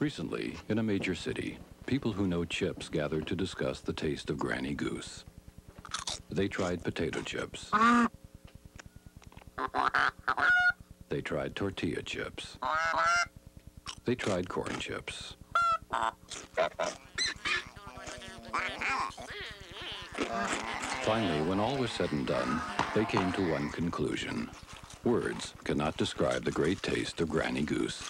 Recently, in a major city, people who know chips gathered to discuss the taste of Granny Goose. They tried potato chips. They tried tortilla chips. They tried corn chips. Finally, when all was said and done, they came to one conclusion. Words cannot describe the great taste of Granny Goose.